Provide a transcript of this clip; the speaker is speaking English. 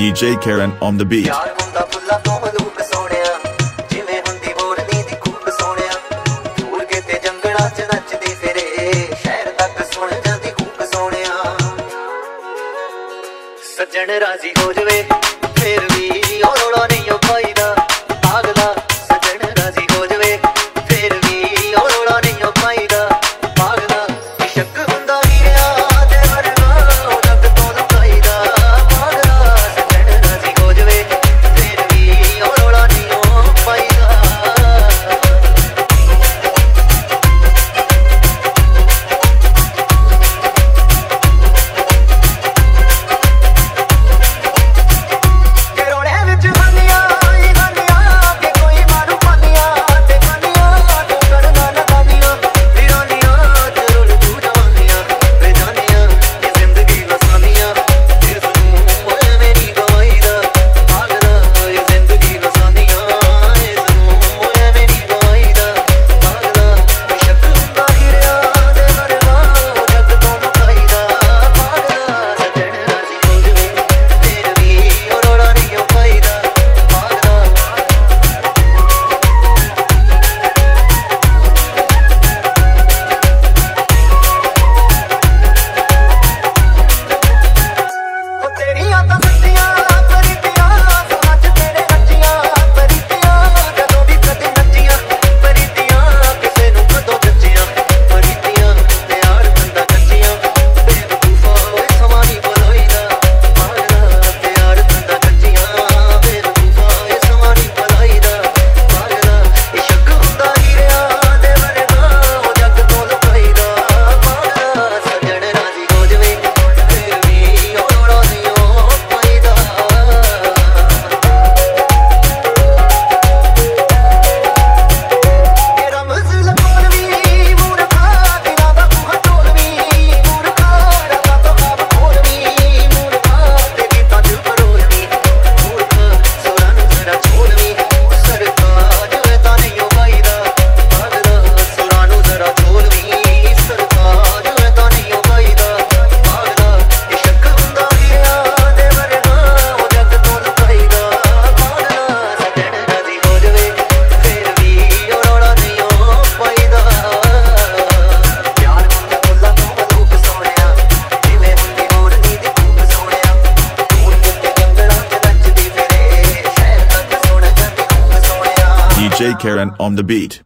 DJ Karen on the beat. ਸੱਜਣ ਰਾਜ਼ੀ ਹੋ ਜਵੇ ਵੀ ਉਹ J. Karen on the beat.